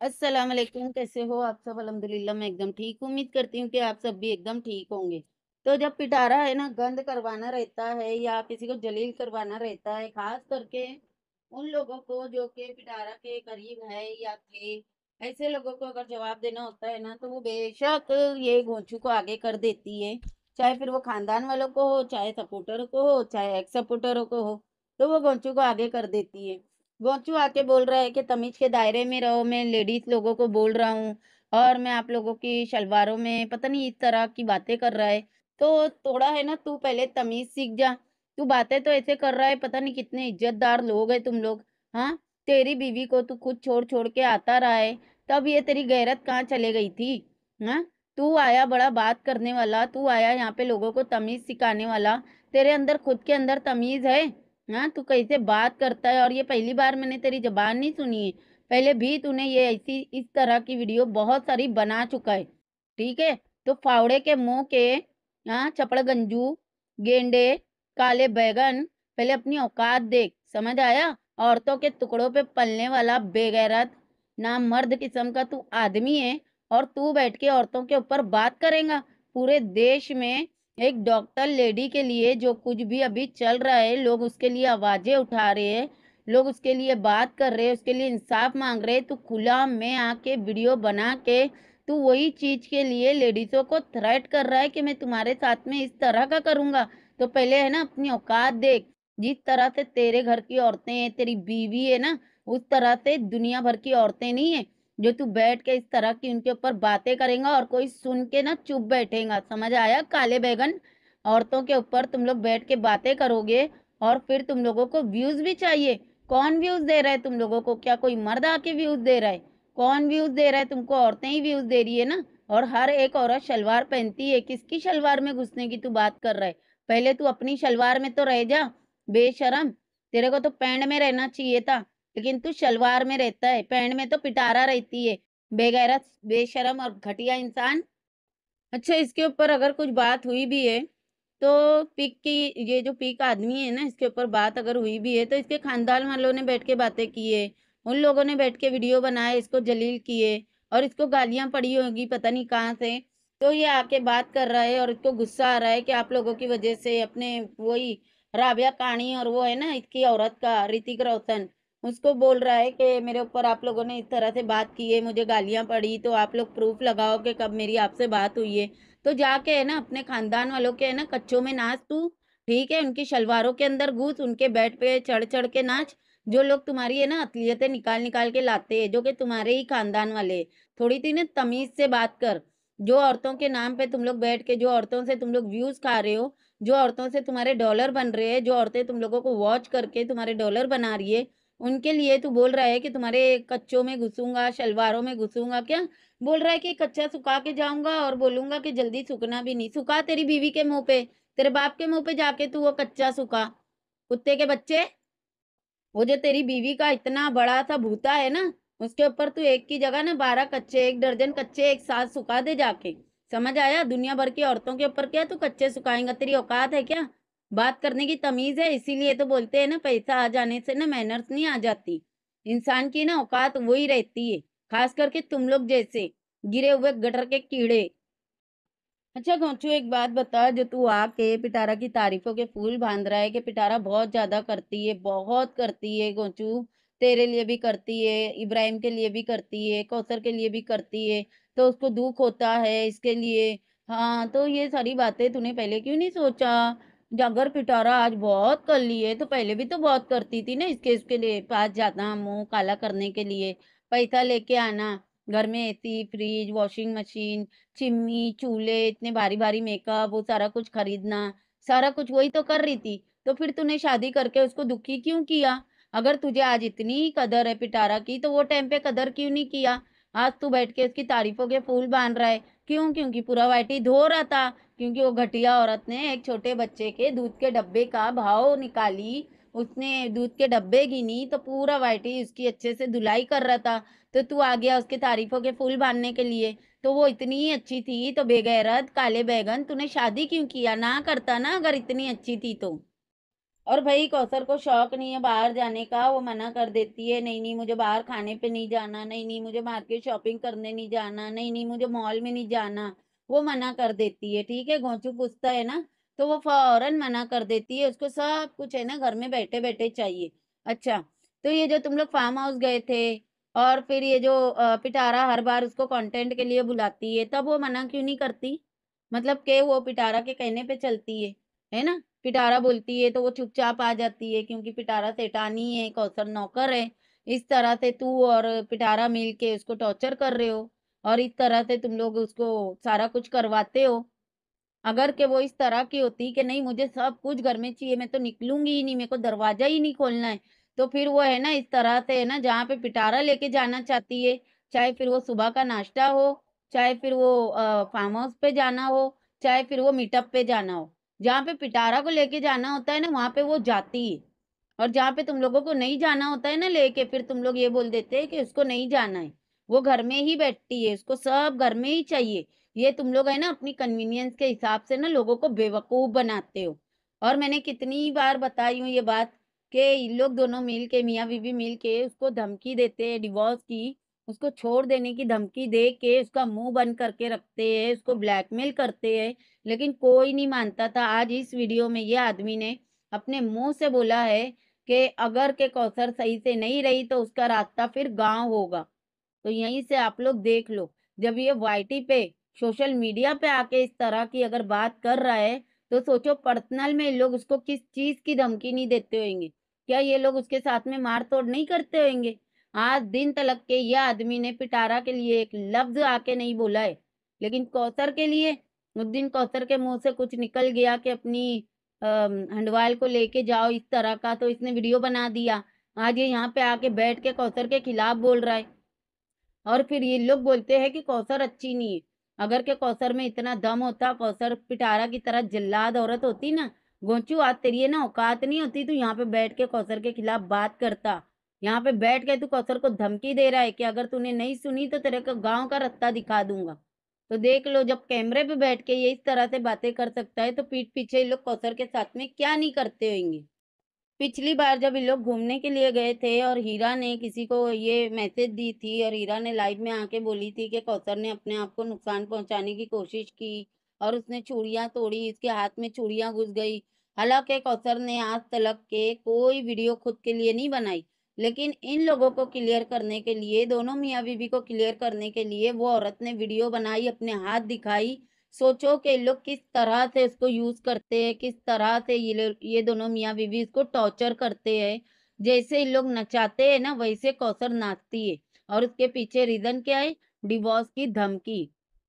अस्सलाम वालेकुम, कैसे हो आप सब? अल्हम्दुलिल्लाह, मैं एकदम ठीक। उम्मीद करती हूँ कि आप सब भी एकदम ठीक होंगे। तो जब पिटारा है ना, गंद करवाना रहता है या किसी को जलील करवाना रहता है, खास करके उन लोगों को जो कि पिटारा के करीब है या थे, ऐसे लोगों को अगर जवाब देना होता है ना तो वो बेशक ये गोंचू को आगे कर देती है। चाहे फिर वो खानदान वालों को हो, चाहे सपोर्टर को हो, चाहे एक्स सपोर्टरों को हो तो वो गोंचू को आगे कर देती है। गोचू आके बोल रहा है कि तमीज के दायरे में रहो? मैं लेडीज़ लोगों को बोल रहा हूँ और मैं आप लोगों की शलवारों में पता नहीं इस तरह की बातें कर रहा है। तो थोड़ा है ना, तू पहले तमीज सीख जा। तू बातें तो ऐसे कर रहा है, पता नहीं कितने इज्जतदार लोग हैं तुम लोग। हाँ तेरी बीवी को तू खुद छोड़ छोड़ के आता रहा है, तब ये तेरी गैरत कहाँ चले गई थी? हाँ तू आया बड़ा बात करने वाला, तू आया यहाँ पे लोगों को तमीज सिखाने वाला। तेरे अंदर, खुद के अंदर तमीज है? हाँ तू कैसे बात करता है? और ये पहली बार मैंने तेरी जबान नहीं सुनी है। पहले भी तूने ये ऐसी, इस तरह की वीडियो बहुत सारी बना चुका है। ठीक है? तो फावड़े के मुँह के हाँ चपड़ गंजू, गेंडे, काले बैगन, पहले अपनी औकात देख। समझ आया? औरतों के टुकड़ों पे पलने वाला बेगैरत ना मर्द किस्म का तू आदमी है। और तू बैठ के औरतों के ऊपर बात करेगा। पूरे देश में एक डॉक्टर लेडी के लिए जो कुछ भी अभी चल रहा है, लोग उसके लिए आवाज़ें उठा रहे हैं, लोग उसके लिए बात कर रहे हैं, उसके लिए इंसाफ मांग रहे हैं। तो खुला में आके वीडियो बना के तू वही चीज़ के लिए लेडीजों को थ्रेट कर रहा है कि मैं तुम्हारे साथ में इस तरह का करूँगा। तो पहले है ना, अपनी औकात देख। जिस तरह से तेरे घर की औरतें हैं, तेरी बीवी है ना, उस तरह से दुनिया भर की औरतें नहीं है। जो तू बैठ के इस तरह की उनके ऊपर बातें करेगा और कोई सुन के ना चुप बैठेगा। समझ आया? काले बैगन, औरतों के ऊपर तुम लोग बैठ के बातें करोगे और फिर तुम लोगों को व्यूज़ भी चाहिए। कौन व्यूज़ दे रहा है तुम लोगों को? क्या कोई मर्द आके व्यूज़ दे रहा है? कौन व्यूज़ दे रहा है? तुमको औरतें ही व्यूज़ दे रही है ना? और हर एक औरत शलवार पहनती है। किसकी शलवार में घुसने की तू बात कर रहा है? पहले तू अपनी शलवार में तो रह जा, बेशरम। तेरे को तो पैंट में रहना चाहिए था। लेकिन तू शलवार में रहता है, पैंट में तो पिटारा रहती है। बेगैरत बेशरम और घटिया इंसान। अच्छा इसके ऊपर अगर कुछ बात हुई भी है तो पिक की, ये जो पिक आदमी है ना, इसके ऊपर बात अगर हुई भी है तो इसके खानदान वालों ने बैठ के बातें की है। उन लोगों ने बैठ के वीडियो बनाए, इसको जलील किए और इसको गालियाँ पड़ी होगी, पता नहीं कहाँ से। तो ये आके बात कर रहा है और इसको गुस्सा आ रहा है कि आप लोगों की वजह से अपने वही राबिया कहानी और वो है ना, इसकी औरत का ऋतिक रोशन उसको बोल रहा है कि मेरे ऊपर आप लोगों ने इस तरह से बात की है, मुझे गालियाँ पड़ी तो आप लोग प्रूफ लगाओ कि कब मेरी आपसे बात हुई है। तो जाके है ना, अपने खानदान वालों के है ना, कच्चों में नाच तू, ठीक है? उनकी शलवारों के अंदर घुस, उनके बेड पे चढ़ चढ़ के नाच, जो लोग तुम्हारी है ना असलियतें निकाल निकाल के लाते हैं, जो कि तुम्हारे ही खानदान वाले थोड़ी सी ना तमीज से बात कर, जो औरतों के नाम पे तुम लोग बैठ के, जो औरतों से तुम लोग व्यूज़ खा रहे हो, जो औरतों से तुम्हारे डॉलर बन रहे हैं, जो औरतें तुम लोगों को वॉच करके तुम्हारे डॉलर बना रही है उनके लिए तू बोल रहा है कि तुम्हारे कच्चों में घुसूँगा, शलवारों में घुसूँगा क्या? बोल रहा है कि कच्चा सुखा के जाऊँगा और बोलूँगा कि जल्दी सूखना भी नहीं। सुखा तेरी बीवी के मुँह पे, तेरे बाप के मुँह पे जाके तू वो कच्चा सुखा। कुत्ते के बच्चे, वो जो तेरी बीवी का इतना बड़ा सा भूता है ना, उसके ऊपर तू एक की जगह ना बारह कच्चे, एक दर्जन कच्चे, एक साथ सुखा दे जाके। समझ आया? दुनिया भर की औरतों के ऊपर क्या तू कच्चे सुखाएँगा? तेरी औकात है क्या? बात करने की तमीज है, इसीलिए तो बोलते हैं ना, पैसा आ जाने से ना मैनर्स नहीं आ जाती। इंसान की ना औकात वही रहती है, खास करके तुम लोग जैसे, गिरे हुए गटर के कीड़े। अच्छा गोचू एक बात बता, जो तू आके पिटारा की तारीफों के फूल बाँध रहा है कि पिटारा बहुत ज़्यादा करती है, बहुत करती है गोचू तेरे लिए भी करती है, इब्राहिम के लिए भी करती है, कौसर के लिए भी करती है तो उसको दुख होता है इसके लिए। हाँ तो ये सारी बातें तूने पहले क्यों नहीं सोचा? जागर पिटारा आज बहुत कर ली है तो पहले भी तो बहुत करती थी ना इसके इसके लिए पास जाना मुँह काला करने के लिए। पैसा लेके आना, घर में AC fridge washing machine chimney, चूल्हे, इतने भारी भारी मेकअप वो सारा कुछ खरीदना, सारा कुछ वही तो कर रही थी। तो फिर तूने शादी करके उसको दुखी क्यों किया? अगर तुझे आज इतनी कदर है पिटारा की तो वो टाइम पे कदर क्यों नहीं किया? आज तू बैठ के उसकी तारीफों के फूल बाँध रहा है। क्यों? क्योंकि पूरा वाइटी धो रहा था। क्योंकि वो घटिया औरत ने एक छोटे बच्चे के दूध के डब्बे का भाव निकाली। उसने दूध के डब्बे गिनी तो पूरा वाइटी उसकी अच्छे से धुलाई कर रहा था। तो तू आ गया उसके तारीफों के फूल बांधने के लिए। तो वो इतनी अच्छी थी तो बेगैरत, काले बैगन, तूने शादी क्यों किया? ना करता ना अगर इतनी अच्छी थी तो। और भाई कौसर को शौक नहीं है बाहर जाने का, वो मना कर देती है, नहीं नहीं, मुझे बाहर खाने पे नहीं जाना, नहीं नहीं, मुझे मार्केट शॉपिंग करने नहीं जाना, नहीं नहीं, मुझे मॉल में नहीं जाना। वो मना कर देती है, ठीक है? गोचू पूछता है ना तो वो फ़ौरन मना कर देती है, उसको सब कुछ है ना घर में बैठे बैठे चाहिए। अच्छा तो ये जो तुम लोग फार्म हाउस गए थे और फिर ये जो पिटारा हर बार उसको कंटेंट के लिए बुलाती है, तब वो मना क्यों नहीं करती? मतलब के वो पिटारा के कहने पे चलती है है ना? पिटारा बोलती है तो वो चुपचाप आ जाती है क्योंकि पिटारा सेठानी है कौसर नौकर है। इस तरह से तू और पिटारा मिल के उसको टॉर्चर कर रहे हो और इस तरह से तुम लोग उसको सारा कुछ करवाते हो। अगर के वो इस तरह की होती कि नहीं, मुझे सब कुछ घर में चाहिए, मैं तो निकलूँगी ही नहीं, मेरे को दरवाज़ा ही नहीं खोलना है। तो फिर वो है ना, इस तरह से है ना, जहाँ पे पिटारा लेके जाना चाहती है, चाहे फिर वो सुबह का नाश्ता हो, चाहे फिर वो फार्म हाउस पे जाना हो, चाहे फिर वो मीटअप पे जाना हो। जहाँ पे पिटारा को लेके जाना होता है ना, वहाँ पे वो जाती है। और जहाँ पे तुम लोगों को नहीं जाना होता है ना लेके, फिर तुम लोग ये बोल देते हैं कि उसको नहीं जाना है। वो घर में ही बैठती है, उसको सब घर में ही चाहिए। ये तुम लोग है ना, अपनी कन्वीनियंस के हिसाब से ना लोगों को बेवकूफ़ बनाते हो। और मैंने कितनी बार बताई हूँ ये बात कि इन लोग दोनों मिल के मियाँ बीबी मिल के उसको धमकी देते हैं डिवोर्स की। उसको छोड़ देने की धमकी दे के उसका मुँह बंद करके रखते हैं, उसको ब्लैकमेल करते हैं। लेकिन कोई नहीं मानता था। आज इस वीडियो में ये आदमी ने अपने मुँह से बोला है कि अगर के कौसर सही से नहीं रही तो उसका रास्ता फिर गाँव होगा। तो यहीं से आप लोग देख लो, जब ये वाईटी पे, सोशल मीडिया पे आके इस तरह की अगर बात कर रहा है तो सोचो पर्सनल में लोग उसको किस चीज़ की धमकी नहीं देते होंगे। क्या ये लोग उसके साथ में मार तोड़ नहीं करते होंगे? आज दिन तलक के यह आदमी ने पिटारा के लिए एक लफ्ज आके नहीं बोला है। लेकिन कौसर के लिए? उस दिन कौसर के मुँह से कुछ निकल गया कि अपनी हंडवाल को लेके जाओ इस तरह का तो इसने वीडियो बना दिया। आज ये यहाँ पे आके बैठ के कौसर के खिलाफ बोल रहा है। और फिर ये लोग बोलते हैं कि कौसर अच्छी नहीं है। अगर के कौसर में इतना दम होता, कौसर पिटारा की तरह जल्लाद औरत होती ना, गोचू, आज तेरी ना औकात नहीं होती तो यहाँ पे बैठ के कौसर के खिलाफ बात करता। यहाँ पे बैठ के तू कौसर को धमकी दे रहा है कि अगर तूने नहीं सुनी तो तेरे को गाँव का रास्ता दिखा दूँगा। तो देख लो, जब कैमरे पे बैठ के ये इस तरह से बातें कर सकता है तो पीठ पीछे लोग कौसर के साथ में क्या नहीं करते होंगे? पिछली बार जब ये लोग घूमने के लिए गए थे और हीरा ने किसी को ये मैसेज दी थी और हीरा ने लाइव में आके बोली थी कि कौसर ने अपने आप को नुकसान पहुँचाने की कोशिश की और उसने चूड़ियाँ तोड़ी इसके हाथ में चूड़ियाँ घुस गई। हालाँकि कौसर ने आज तलक के कोई वीडियो खुद के लिए नहीं बनाई। लेकिन इन लोगों को क्लियर करने के लिए, दोनों मियाँ बीबी को क्लियर करने के लिए वो औरत ने वीडियो बनाई, अपने हाथ दिखाई। सोचो कि लोग किस तरह से उसको यूज़ करते हैं, किस तरह से ये ये दोनों मियाँ बीबी इसको टॉर्चर करते हैं। जैसे इन लोग नचाते हैं ना, वैसे कौसर नाचती है। और उसके पीछे रीजन क्या है? डिवोर्स की धमकी।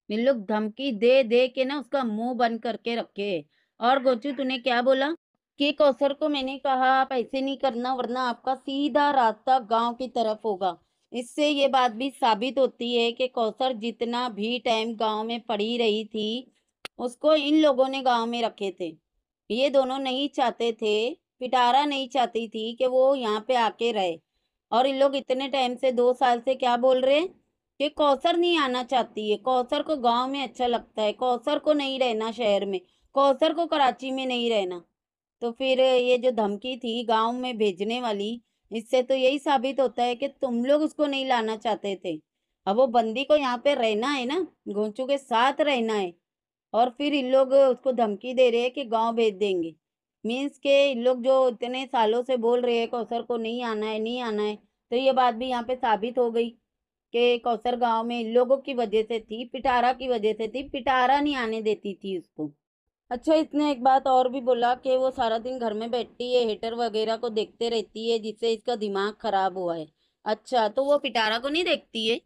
इन लोग धमकी दे दे के ना उसका मुँह बंद करके रखे और गोचू, तूने क्या बोला? कि कौसर को मैंने कहा, आप ऐसे नहीं करना, वरना आपका सीधा रास्ता गाँव की तरफ़ होगा। इससे ये बात भी साबित होती है कि कौसर जितना भी टाइम गाँव में पड़ी रही थी, उसको इन लोगों ने गाँव में रखे थे। ये दोनों नहीं चाहते थे, पिटारा नहीं चाहती थी कि वो यहाँ पे आके रहे। और इन लोग इतने टाइम से, दो साल से क्या बोल रहे हैं? कि कौसर नहीं आना चाहती है। कौसर को गाँव में अच्छा लगता है। कौसर को नहीं रहना शहर में। कौसर को कराची में नहीं रहना। तो फिर ये जो धमकी थी गाँव में भेजने वाली, इससे तो यही साबित होता है कि तुम लोग उसको नहीं लाना चाहते थे। अब वो बंदी को यहाँ पे रहना है ना गोंचू के साथ रहना है। और फिर इन लोग उसको धमकी दे रहे हैं कि गाँव भेज देंगे। मीन्स के इन लोग जो इतने सालों से बोल रहे हैं, कौसर को नहीं आना है, नहीं आना है तो ये बात भी यहाँ पे साबित हो गई कि कौसर गाँव में इन लोगों की वजह से थी, पिटारा की वजह से थी, पिटारा नहीं आने देती थी उसको। अच्छा इसने एक बात और भी बोला कि वो सारा दिन घर में बैठती है, हेटर वगैरह को देखते रहती है, जिससे इसका दिमाग खराब हुआ है। अच्छा तो वो पिटारा को नहीं देखती है?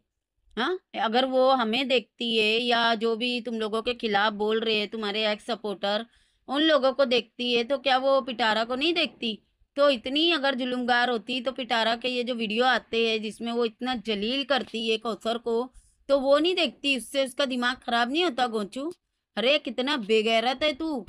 हाँ? अगर वो हमें देखती है या जो भी तुम लोगों के खिलाफ बोल रहे हैं, तुम्हारे एक्स सपोर्टर उन लोगों को देखती है तो क्या वो पिटारा को नहीं देखती? तो इतनी अगर जुलुमगार होती तो पिटारा के ये जो वीडियो आते हैं, जिसमें वो इतना जलील करती है कौसर को तो वो नहीं देखती? उससे उसका दिमाग खराब नहीं होता, गोचू? अरे, कितना बेगैरत है तू।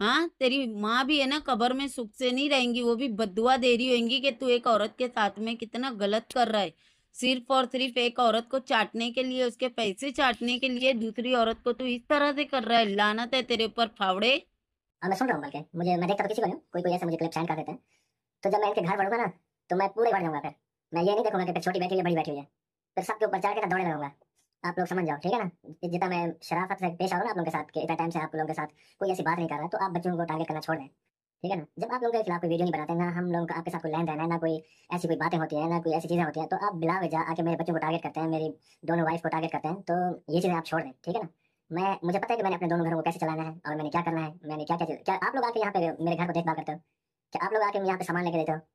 हाँ तेरी माँ भी है ना, कबर में सुख से नहीं रहेंगी, वो भी बदुआ दे रही होंगी कि तू एक औरत के साथ में कितना गलत कर रहा है। सिर्फ़ और सिर्फ़ एक औरत को चाटने के लिए, उसके पैसे चाटने के लिए, दूसरी औरत को तू इस तरह से कर रहा है। लानत है तेरे ऊपर, फावड़े। और मैं सुन रहा हूँ, बल्कि। मुझे, मैं देखता तो किसी को नहीं कोई कोई ऐसे मुझे क्लिप सेंड कर देते हैं। तो जब मैं इनके घर बढ़ूँगा ना तो मैं पूरे बढ़ जाऊँगा फिर। मैं ये नहीं देखूँगा कि छोटी बैठी है बड़ी बैठी हुई है। फिर सबके ऊपर चढ़ के दौड़े लगूँगा। आप लोग समझ जाओ, ठीक है ना? जितना मैं शराफत से पेश आ रहा हूँ आप लोगों के साथ इतना टाइम से आप लोगों के साथ कोई ऐसी बात नहीं कर रहा तो आप बच्चों को टारगेट करना छोड़ दें, ठीक है ना? जब आप लोगों के खिलाफ कोई वीडियो नहीं बनाते, ना हम लोगों आपके साथ कोई लेन देन है, ना कोई ऐसी कोई बातें होती है, ना कोई ऐसी चीज़ें होती हैं तो आप बिला वजह आके मेरे बच्चों को टारगेट करते हैं, मेरी दोनों वाइफ को टारगेट करते हैं तो ये चीज़ें आप छोड़ दें, ठीक है ना? मैं, मुझे पता है कि मैंने अपने दोनों घरों को कैसे चलाना है और मैंने क्या करना है, मैंने क्या क्या क्या आप लोग आके यहाँ पे मेरे घर को देखभाल करते हो? क्या आप लोग आके यहाँ पे सामान लेके देते हो?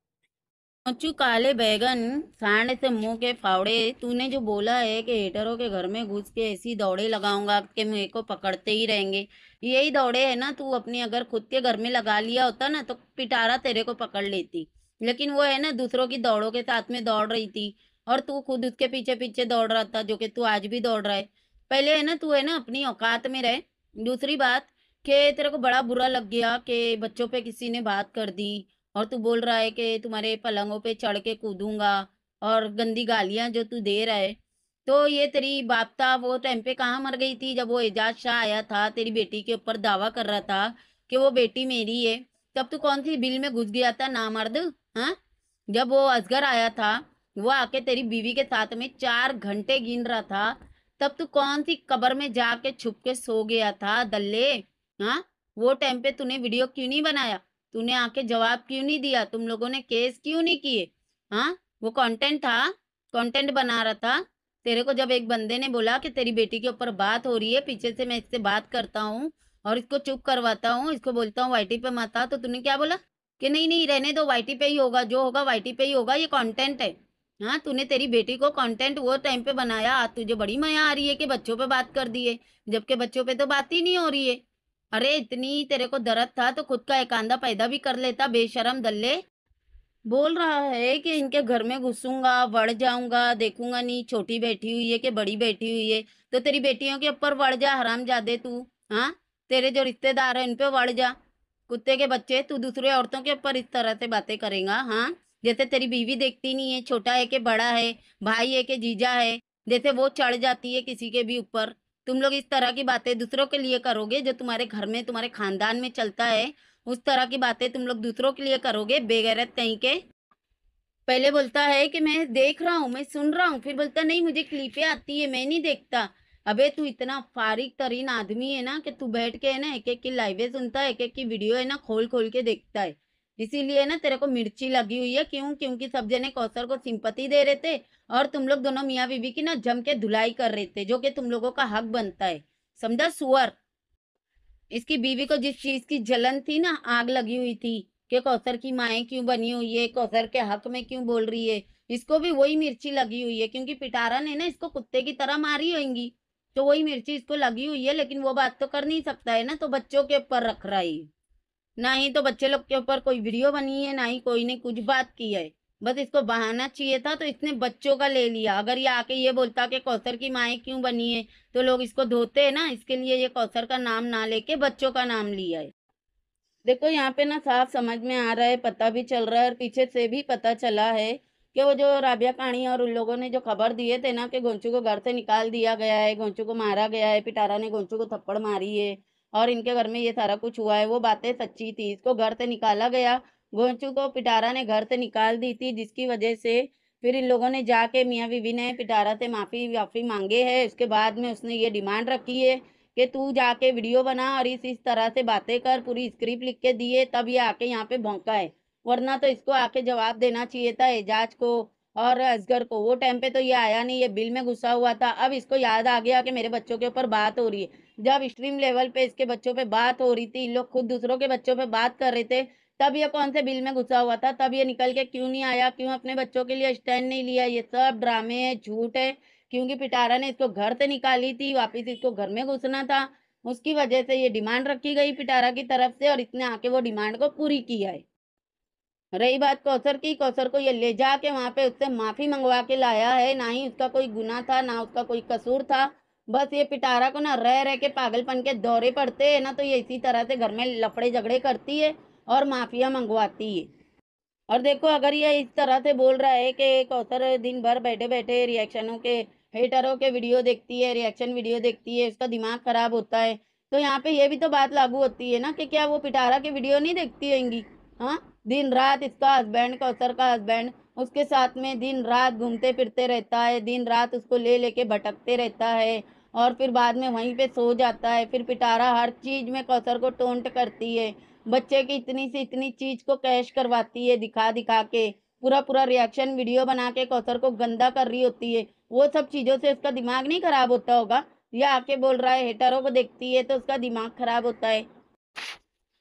मच्चू काले बैगन सांड से मुँह के फावड़े। तूने जो बोला है कि हेटरों के घर में घुस के ऐसी दौड़े लगाऊँगा कि मेरे को पकड़ते ही रहेंगे। यही दौड़े है ना, तू अपनी अगर खुद के घर में लगा लिया होता ना तो पिटारा तेरे को पकड़ लेती। लेकिन वो है ना, दूसरों की दौड़ों के साथ में दौड़ रही थी, और तू खुद उसके पीछे पीछे दौड़ रहा था, जो कि तू आज भी दौड़ रहा है। पहले है ना, तू है ना, अपनी औकात में रहे। दूसरी बात कि तेरे को बड़ा बुरा लग गया कि बच्चों पे किसी ने बात कर दी और तू बोल रहा है कि तुम्हारे पलंगों पे चढ़ के कूदूँगा और गंदी गालियाँ जो तू दे रहा है। तो ये तेरी बापता वो टाइम पे कहाँ मर गई थी जब वो एजाज शाह आया था? तेरी बेटी के ऊपर दावा कर रहा था कि वो बेटी मेरी है। तब तू कौन सी बिल में घुस गया था, नामर्द? हाँ? जब वो असगर आया था, वो आके तेरी बीवी के साथ में चार घंटे गिन रहा था। तब तू कौन सी कबर में जाके छुप के सो गया था, दल्ले? हाँ? वो टाइम पे तूने वीडियो क्यों नहीं बनाया? तूने आके जवाब क्यों नहीं दिया? तुम लोगों ने केस क्यों नहीं किए? हाँ? वो कंटेंट था कंटेंट बना रहा था। तेरे को जब एक बंदे ने बोला कि तेरी बेटी के ऊपर बात हो रही है, पीछे से मैं इससे बात करता हूँ और इसको चुप करवाता हूँ, इसको बोलता हूँ वाईटी पे मत आ। तो तूने क्या बोला? कि नहीं नहीं, रहने दो वाईटी पे ही होगा, जो होगा वाईटी पे ही होगा, ये कंटेंट है। हाँ तूने तेरी बेटी को कंटेंट वो टाइम पे बनाया तुझे बड़ी मया आ रही है कि बच्चों पे बात कर दिए, जबकि बच्चों पे तो बात ही नहीं हो रही है। अरे इतनी तेरे को दर्द था तो खुद का एकांदा पैदा भी कर लेता, बेशरम दल्ले। बोल रहा है कि इनके घर में घुसूँगा बढ़ जाऊँगा, देखूँगा नहीं, छोटी बैठी हुई है कि बड़ी बैठी हुई है? तो तेरी बेटियों के ऊपर बढ़ जा हराम जादे तू हाँ? तेरे जो रिश्तेदार है उन पे बढ़ जा। कुत्ते के बच्चे, तू दूसरे औरतों के ऊपर इस तरह से बातें करेगा हाँ? जैसे तेरी बीवी देखती नहीं है, छोटा है कि बड़ा है, भाई है कि जीजा है, जैसे वो चढ़ जाती है किसी के भी ऊपर। तुम लोग इस तरह की बातें दूसरों के लिए करोगे जो तुम्हारे घर में, तुम्हारे खानदान में चलता है, उस तरह की बातें तुम लोग दूसरों के लिए करोगे, बेगैरत कहीं के? पहले बोलता है कि मैं देख रहा हूँ, मैं सुन रहा हूँ, फिर बोलता, नहीं, मुझे क्लिपें आती है, मैं नहीं देखता। अबे, तू इतना फारिग तरीन आदमी है ना कि तू बैठ के है ना एक एक की लाइवें सुनता है एक एक की वीडियो है ना खोल खोल के देखता है। इसीलिए ना तेरे को मिर्ची लगी हुई है। क्यों? क्योंकि सब जने कौसर को सिंपति दे रहे थे और तुम लोग दोनों मियाँ बीबी की ना जम के धुलाई कर रहे थे, जो कि तुम लोगों का हक बनता है। समझा? सुअर। इसकी बीवी को जिस चीज़ की जलन थी ना, आग लगी हुई थी कि कौसर की माए क्यों बनी हुई है, कौसर के हक में क्यों बोल रही है, इसको भी वही मिर्ची लगी हुई है, क्योंकि पिटारा ने ना इसको कुत्ते की तरह मारी होंगी तो वही मिर्ची इसको लगी हुई है, लेकिन वो बात तो कर नहीं सकता है ना तो बच्चों के ऊपर रख रहा है। ना ही तो बच्चे लोग के ऊपर कोई वीडियो बनी है, ना ही कोई ने कुछ बात की है। बस इसको बहाना चाहिए था तो इसने बच्चों का ले लिया। अगर ये आके ये बोलता कि कौसर की माए क्यों बनी है तो लोग इसको धोते हैं ना, इसके लिए ये कौसर का नाम ना लेके बच्चों का नाम लिया है। देखो, यहाँ पे ना साफ़ समझ में आ रहा है, पता भी चल रहा है, और पीछे से भी पता चला है कि वो जो राबिया कहानी और उन लोगों ने जो खबर दिए थे ना कि गोंचू को घर से निकाल दिया गया है, गोंचू को मारा गया है, पिटारा ने गोंचू को थप्पड़ मारी है और इनके घर में ये सारा कुछ हुआ है। वो बातें सच्ची थी। इसको घर से निकाला गया। गोंचू को पिटारा ने घर से निकाल दी थी, जिसकी वजह से फिर इन लोगों ने जाके मियाँ बीवी ने पिटारा से माफ़ी वाफ़ी मांगे है। उसके बाद में उसने ये डिमांड रखी है कि तू जाके वीडियो बना और इस इस तरह से बातें कर, पूरी स्क्रिप्ट लिख के दिए, तब ये आके यहाँ पे भौंका है। वरना तो इसको आके जवाब देना चाहिए था एजाज को और असगर को। वो टाइम पे तो ये आया नहीं, ये बिल में घुसा हुआ था। अब इसको याद आ गया कि मेरे बच्चों के ऊपर बात हो रही है। जब स्ट्रीम लेवल पे इसके बच्चों पे बात हो रही थी, इन लोग खुद दूसरों के बच्चों पे बात कर रहे थे, तब ये कौन से बिल में घुसा हुआ था? तब ये निकल के क्यों नहीं आया? क्यों अपने बच्चों के लिए स्टैंड नहीं लिया? ये सब ड्रामे है, झूठ है, क्योंकि पिटारा ने इसको घर से निकाली थी, वापिस इसको घर में घुसना था। उसकी वजह से ये डिमांड रखी गई पिटारा की तरफ़ से और इसने आके वो डिमांड को पूरी किया है। रही बात कौसर की, कौसर को ये ले जाके वहाँ पे उससे माफ़ी मंगवा के लाया है। ना ही उसका कोई गुना था, ना उसका कोई कसूर था। बस ये पिटारा को ना रह रह के पागलपन के दौरे पड़ते हैं ना तो ये इसी तरह से घर में लफड़े झगड़े करती है और माफिया मंगवाती है। और देखो, अगर ये इस तरह से बोल रहा है कि कौसर दिन भर बैठे बैठे रिएक्शनों के हेटरों के वीडियो देखती है रिएक्शन वीडियो देखती है उसका दिमाग खराब होता है तो यहाँ पे ये भी तो बात लागू होती है ना कि क्या वो पिटारा की वीडियो नहीं देखती होंगी? हाँ? दिन रात इसका हस्बैंड कौसर का हस्बैंड उसके साथ में दिन रात घूमते फिरते रहता है, दिन रात उसको ले लेके भटकते रहता है और फिर बाद में वहीं पे सो जाता है, फिर पिटारा हर चीज़ में कौसर को टोंट करती है। बच्चे की इतनी से इतनी चीज़ को कैश करवाती है दिखा दिखा के, पूरा पूरा रिएक्शन वीडियो बना के कौसर को गंदा कर रही होती है। वो सब चीज़ों से उसका दिमाग नहीं खराब होता होगा? या आके बोल रहा है हेटरों को देखती है तो उसका दिमाग खराब होता है।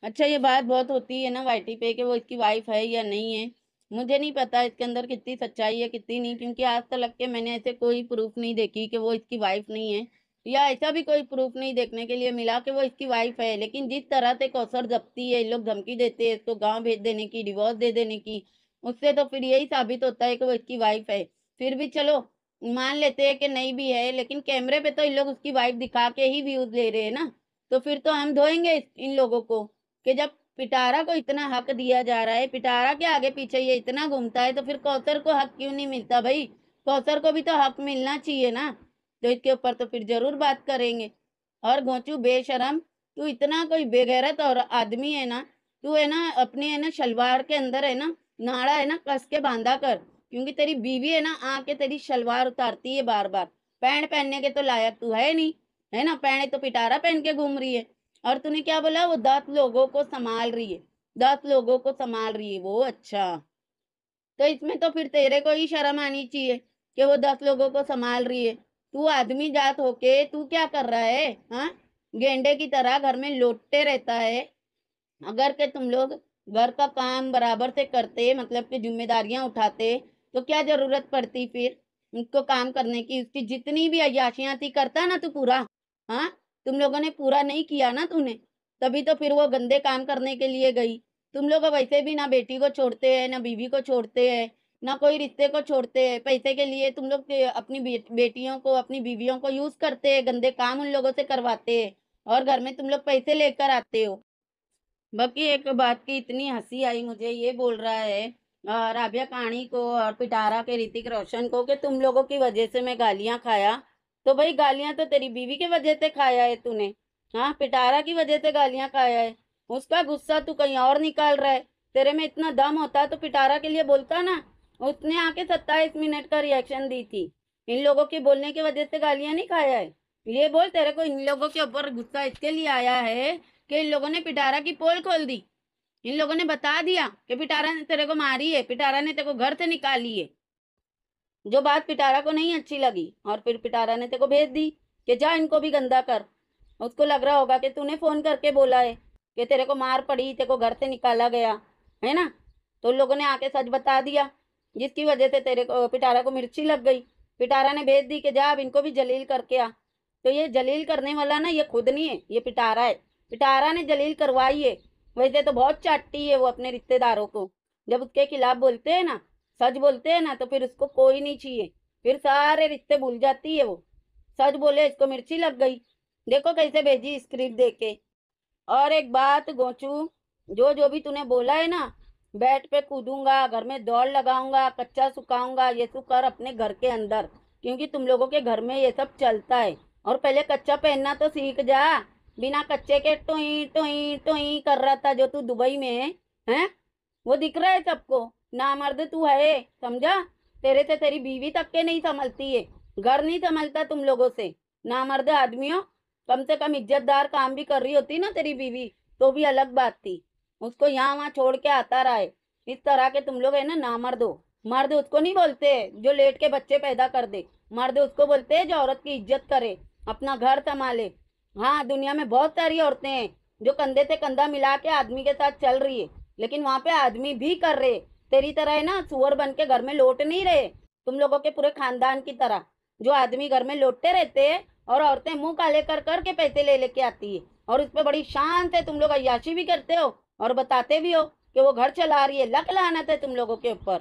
अच्छा ये बात बहुत होती है ना वाईटी पे कि वो इसकी वाइफ है या नहीं है? मुझे नहीं पता इसके अंदर कितनी सच्चाई है, कितनी नहीं, क्योंकि आज तक के मैंने ऐसे कोई प्रूफ नहीं देखी कि वो इसकी वाइफ नहीं है। या ऐसा भी कोई प्रूफ नहीं देखने के लिए मिला कि वो इसकी वाइफ है, लेकिन जिस तरह से कौसर जपती है, लोग धमकी देते हैं इसको गाँव भेज देने की डिवोर्स दे देने की, उससे तो फिर यही साबित होता है कि वो इसकी वाइफ है। फिर भी चलो, मान लेते हैं कि नहीं भी है, लेकिन कैमरे पे तो इन लोग उसकी वाइफ दिखा के ही व्यूज़ ले रहे हैं ना। तो फिर तो हम धोएँगे इन लोगों को कि जब पिटारा को इतना हक दिया जा रहा है, पिटारा के आगे पीछे ये इतना घूमता है तो फिर कौसर को हक क्यों नहीं मिलता भाई? कौसर को भी तो हक मिलना चाहिए ना। तो इसके ऊपर तो फिर ज़रूर बात करेंगे। और गोचू, बेशरम, तू इतना कोई बेगैरत और आदमी है ना, तू है ना, अपने है ना, शलवार के अंदर है ना, नाड़ा है ना, कस के बांधा कर, क्योंकि तेरी बीवी है ना, आके तेरी शलवार उतारती है बार बार पैंट पहनने के तो लायक तू है नहीं, है ना? पैंट तो पिटारा पहन के घूम रही है। और तूने क्या बोला? वो दस लोगों को संभाल रही है। दस लोगों को संभाल रही है वो अच्छा। तो इसमें तो फिर तेरे को ही शर्म आनी चाहिए कि वो दस लोगों को संभाल रही है। तू आदमी जात होके तू क्या कर रहा है हाँ? गेंडे की तरह घर में लौटते रहता है। अगर के तुम लोग घर का काम बराबर से करते मतलब कि जिम्मेदारियाँ उठाते तो क्या ज़रूरत पड़ती फिर? उसको काम करने की, उसकी जितनी भी अयाशियाँ थी, करता ना तू पूरा हाँ? तुम लोगों ने पूरा नहीं किया ना तूने? तभी तो फिर वो गंदे काम करने के लिए गई। तुम लोग वैसे भी ना बेटी को छोड़ते हैं, ना बीवी को छोड़ते हैं, ना कोई रिश्ते को छोड़ते हैं। पैसे के लिए तुम लोग अपनी बेटियों को, अपनी बीवियों को यूज़ करते हैं, गंदे काम उन लोगों से करवाते हैं और घर में तुम लोग पैसे लेकर आते हो। बाकी एक बात की इतनी हँसी आई मुझे, ये बोल रहा है राबिया कहानी को और पिटारा के ऋतिक रोशन को कि तुम लोगों की वजह से मैं गालियाँ खाया तो भाई गालियाँ तो तेरी बीवी की वजह से खाया है तूने। हाँ पिटारा की वजह से गालियाँ खाया है। उसका गुस्सा तू कहीं और निकाल रहा है। तेरे में इतना दम होता तो पिटारा के लिए बोलता ना। उसने आके सत्ताईस मिनट का रिएक्शन दी थी। इन लोगों के बोलने की वजह से गालियाँ नहीं खाया है। ये बोल, तेरे को इन लोगों के ऊपर गुस्सा इसके लिए आया है कि इन लोगों ने पिटारा की पोल खोल दी। इन लोगों ने बता दिया कि पिटारा ने तेरे को मारी है। पिटारा ने तेरे को घर से निकाली है। जो बात पिटारा को नहीं अच्छी लगी और फिर पिटारा ने तेको भेज दी कि जा इनको भी गंदा कर। उसको लग रहा होगा कि तूने फ़ोन करके बोला है कि तेरे को मार पड़ी, तेरे को घर से निकाला गया, है ना? तो लोगों ने आके सच बता दिया, जिसकी वजह से तेरे को, पिटारा को मिर्ची लग गई। पिटारा ने भेज दी कि जा अब इनको भी जलील करके आ। तो ये जलील करने वाला ना, ये खुद नहीं है, ये पिटारा है। पिटारा ने जलील करवाई है। वैसे तो बहुत चाटती है वो अपने रिश्तेदारों को। जब उसके खिलाफ बोलते हैं ना सच बोलते हैं ना तो फिर उसको कोई नहीं चाहिए। फिर सारे रिश्ते भूल जाती है वो। सच बोले, इसको मिर्ची लग गई। देखो कैसे भेजी स्क्रिप्ट दे के। और एक बात गोचू, जो जो भी तूने बोला है ना बैट पे कूदूँगा, घर में दौड़ लगाऊँगा, कच्चा सुखाऊँगा, ये सब कर अपने घर के अंदर। क्योंकि तुम लोगों के घर में ये सब चलता है। और पहले कच्चा पहनना तो सीख जा। बिना कच्चे के टोई टोई टोई कर रहा था जो तू दुबई में है, हैं? वो दिख रहा है सबको। ना मर्द तू है, समझा? तेरे से तेरी बीवी तक के नहीं संभलती है घर नहीं संभलता तुम लोगों से। ना मर्द आदमियों, कम से कम इज्जतदार काम भी कर रही होती ना तेरी बीवी तो भी अलग बात थी। उसको यहाँ वहाँ छोड़ के आता रहा है। इस तरह के तुम लोग है ना ना मर्द हो। मर्द उसको नहीं बोलते, जो लेट के बच्चे पैदा कर दे। मर्द उसको बोलते हैं, जो औरत की इज़्ज़त करे, अपना घर संभाले। हाँ दुनिया में बहुत सारी औरतें हैं, जो कंधे से कंधा मिला के आदमी के साथ चल रही है, लेकिन वहाँ पे आदमी भी कर रहे तेरी तरह है ना, सुअर बन के घर में लौट नहीं रहे। तुम लोगों के पूरे खानदान की तरह, जो आदमी घर में लौटते रहते हैं और औरतें मुँह काले कर कर के पैसे ले, लेके आती है। और उस पर बड़ी शान से तुम लोग अयाशी भी करते हो और बताते भी हो कि वो घर चला रही है, लक लानत है तुम लोगों के ऊपर।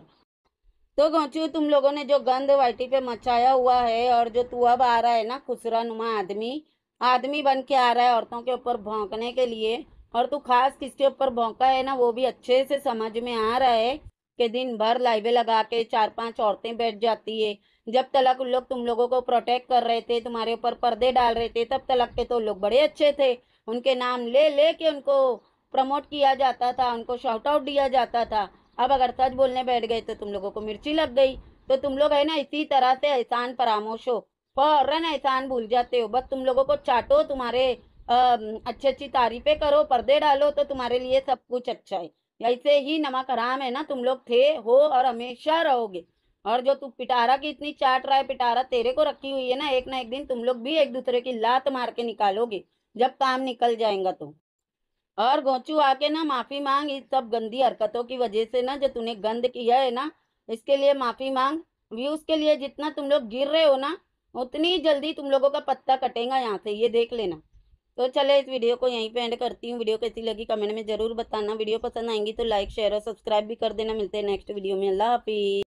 तो गोचू, तुम लोगों ने जो गंद वाइटी पे मचाया हुआ है और जो तू अब आ रहा है ना खुसरा नुमा आदमी आदमी बन के आ रहा है औरतों के ऊपर भौंकने के लिए। और तू खास किसके ऊपर भौंका है ना, वो भी अच्छे से समझ में आ रहा है। कि दिन भर लाइवे लगा के चार पाँच औरतें बैठ जाती है। जब तलक लोग तुम लोगों को प्रोटेक्ट कर रहे थे, तुम्हारे ऊपर पर्दे डाल रहे थे, तब तलक के तो लोग बड़े अच्छे थे। उनके नाम ले ले के उनको प्रमोट किया जाता था, उनको शॉर्ट आउट दिया जाता था। अब अगर सच बोलने बैठ गए तो तुम लोगों को मिर्ची लग गई। तो तुम लोग है ना, इसी तरह से एहसान परामोश हो। फ़ौरन एहसान भूल जाते हो। बस तुम लोगों को चाटो, तुम्हारे अच्छी अच्छी तारीफें करो, पर्दे डालो तो तुम्हारे लिए सब कुछ अच्छा है। ऐसे ही नमक हराम है ना, तुम लोग थे, हो और हमेशा रहोगे। और जो तू पिटारा की इतनी चाट रहा है, पिटारा तेरे को रखी हुई है ना, एक ना एक दिन तुम लोग भी एक दूसरे की लात मार के निकालोगे, जब काम निकल जाएगा तो। और गोचू आके ना माफ़ी मांग इस सब गंदी हरकतों की वजह से ना, जो तूने गंद किया है ना, इसके लिए माफ़ी मांग। व्यूज़ के लिए जितना तुम लोग गिर रहे हो ना, उतनी जल्दी तुम लोगों का पत्ता कटेगा यहाँ से, ये देख लेना। तो चले इस वीडियो को यहीं पे एंड करती हूँ। वीडियो कैसी लगी कमेंट में ज़रूर बताना। वीडियो पसंद आएँगी तो लाइक शेयर और सब्सक्राइब भी कर देना। मिलते हैं नेक्स्ट वीडियो में। अल्लाह हाफिज़।